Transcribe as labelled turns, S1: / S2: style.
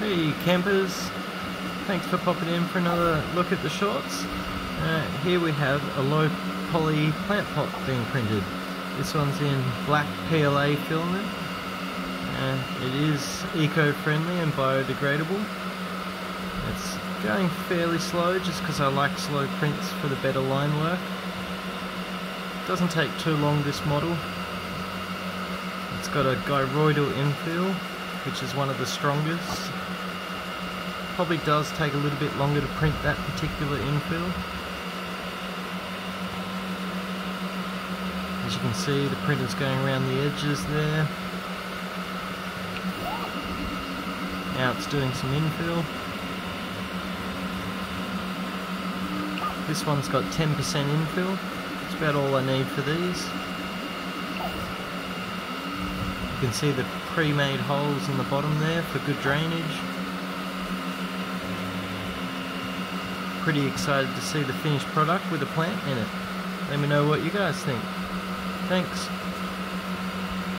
S1: Hey campers, thanks for popping in for another look at the shorts. Uh, here we have a low poly plant pot being printed. This one's in black PLA filament. Uh, it is eco-friendly and biodegradable. It's going fairly slow just because I like slow prints for the better line work. Doesn't take too long this model. It's got a gyroidal infill which is one of the strongest. Probably does take a little bit longer to print that particular infill. As you can see the printer's going around the edges there. Now it's doing some infill. This one's got 10% infill. That's about all I need for these. You can see the pre-made holes in the bottom there for good drainage. Pretty excited to see the finished product with a plant in it. Let me know what you guys think. Thanks.